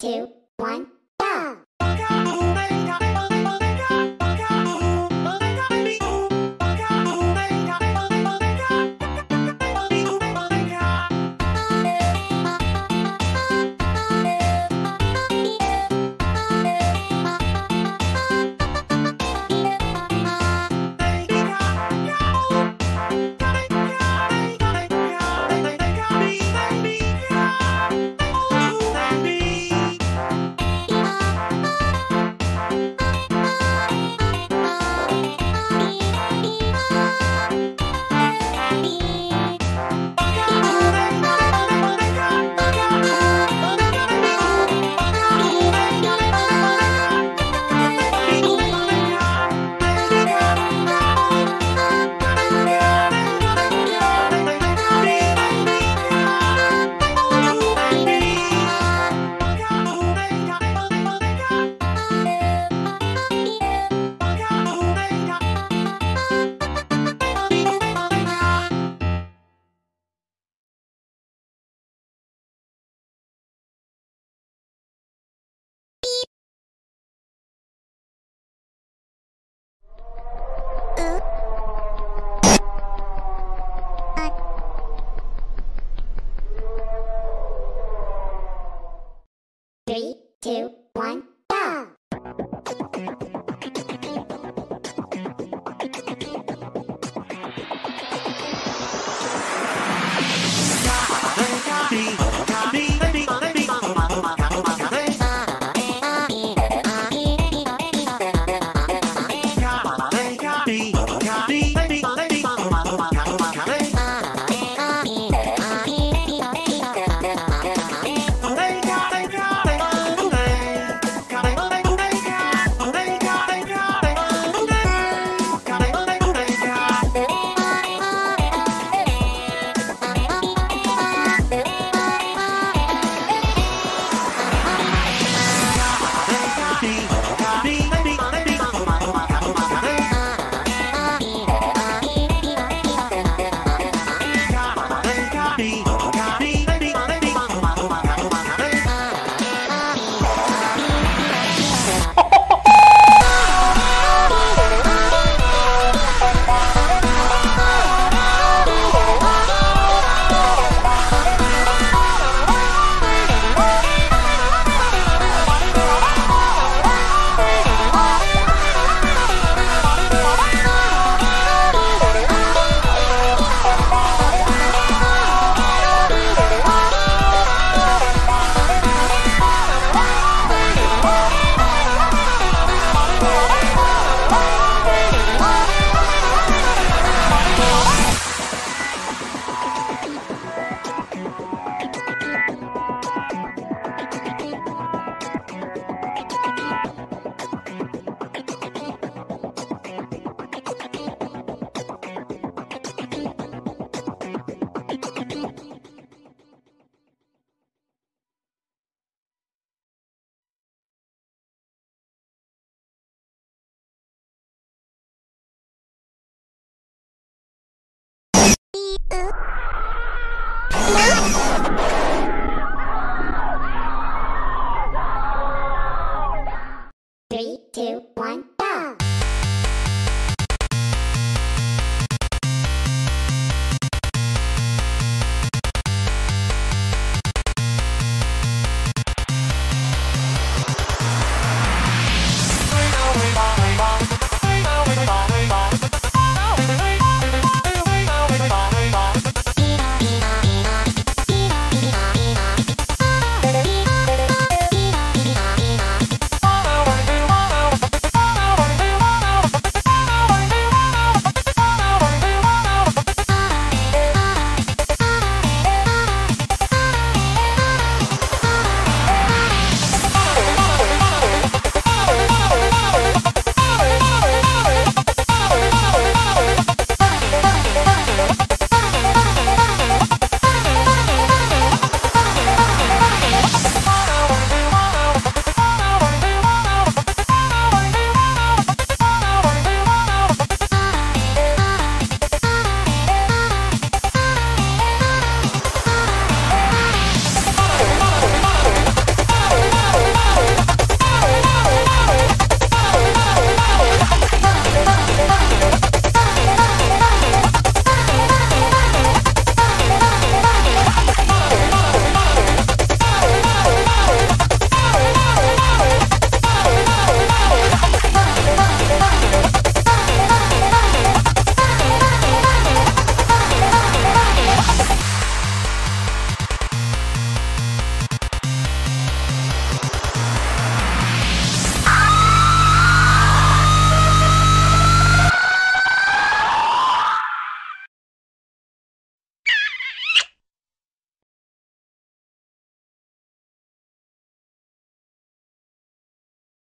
two, one. Three, two, one, 嗯。